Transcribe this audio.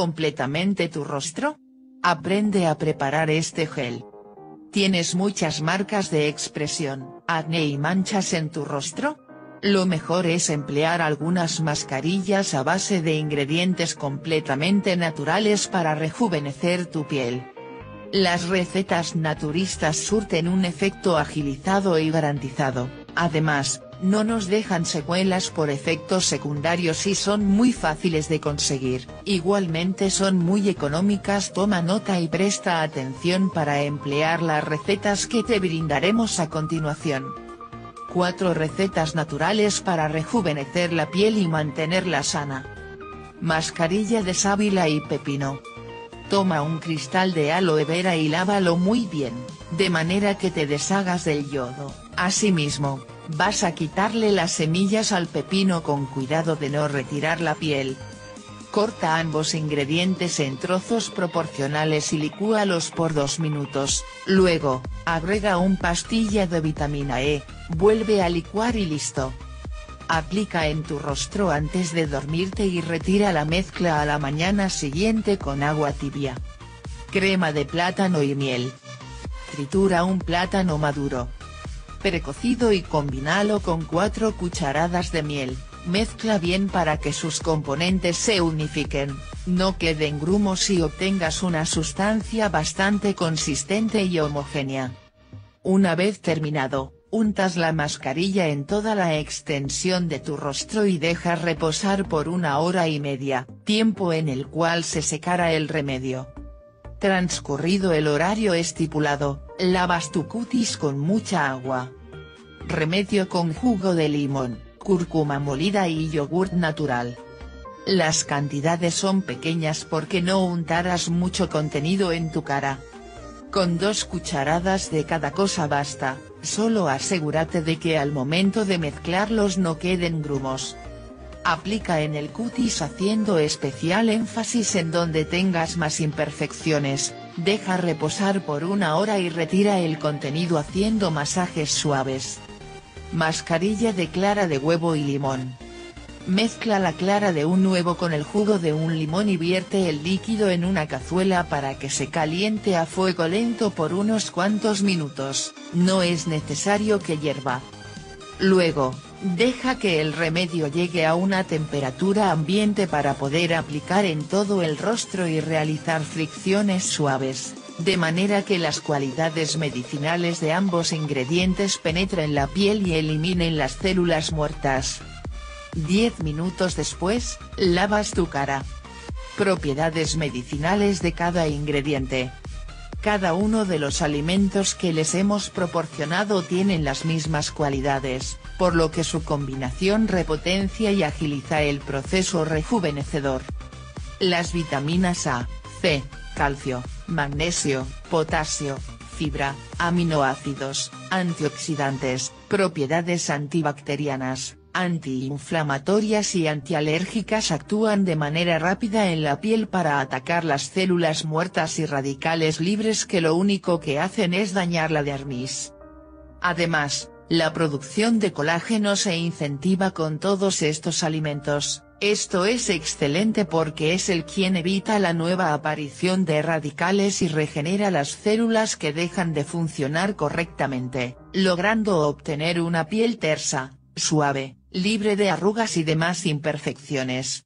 completamente tu rostro? Aprende a preparar este gel. ¿Tienes muchas marcas de expresión, acné y manchas en tu rostro? Lo mejor es emplear algunas mascarillas a base de ingredientes completamente naturales para rejuvenecer tu piel. Las recetas naturistas surten un efecto agilizado y garantizado, además, no nos dejan secuelas por efectos secundarios y son muy fáciles de conseguir, igualmente son muy económicas toma nota y presta atención para emplear las recetas que te brindaremos a continuación. 4 recetas naturales para rejuvenecer la piel y mantenerla sana. Mascarilla de sábila y pepino. Toma un cristal de aloe vera y lávalo muy bien, de manera que te deshagas del yodo, asimismo, Vas a quitarle las semillas al pepino con cuidado de no retirar la piel. Corta ambos ingredientes en trozos proporcionales y licúalos por 2 minutos, luego, agrega un pastilla de vitamina E, vuelve a licuar y listo. Aplica en tu rostro antes de dormirte y retira la mezcla a la mañana siguiente con agua tibia. Crema de plátano y miel. Tritura un plátano maduro precocido y combinalo con 4 cucharadas de miel, mezcla bien para que sus componentes se unifiquen, no queden grumos y obtengas una sustancia bastante consistente y homogénea. Una vez terminado, untas la mascarilla en toda la extensión de tu rostro y dejas reposar por una hora y media, tiempo en el cual se secará el remedio. Transcurrido el horario estipulado, lavas tu cutis con mucha agua. Remedio con jugo de limón, cúrcuma molida y yogurt natural. Las cantidades son pequeñas porque no untarás mucho contenido en tu cara. Con dos cucharadas de cada cosa basta, solo asegúrate de que al momento de mezclarlos no queden grumos. Aplica en el cutis haciendo especial énfasis en donde tengas más imperfecciones, deja reposar por una hora y retira el contenido haciendo masajes suaves. Mascarilla de clara de huevo y limón. Mezcla la clara de un huevo con el jugo de un limón y vierte el líquido en una cazuela para que se caliente a fuego lento por unos cuantos minutos, no es necesario que hierva. Luego, Deja que el remedio llegue a una temperatura ambiente para poder aplicar en todo el rostro y realizar fricciones suaves, de manera que las cualidades medicinales de ambos ingredientes penetren la piel y eliminen las células muertas. 10 minutos después, lavas tu cara. Propiedades medicinales de cada ingrediente. Cada uno de los alimentos que les hemos proporcionado tienen las mismas cualidades, por lo que su combinación repotencia y agiliza el proceso rejuvenecedor. Las vitaminas A, C, calcio, magnesio, potasio, fibra, aminoácidos, antioxidantes, propiedades antibacterianas, antiinflamatorias y antialérgicas actúan de manera rápida en la piel para atacar las células muertas y radicales libres que lo único que hacen es dañar la dermis. Además, la producción de colágeno se incentiva con todos estos alimentos, esto es excelente porque es el quien evita la nueva aparición de radicales y regenera las células que dejan de funcionar correctamente, logrando obtener una piel tersa, suave, libre de arrugas y demás imperfecciones.